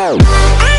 Come on.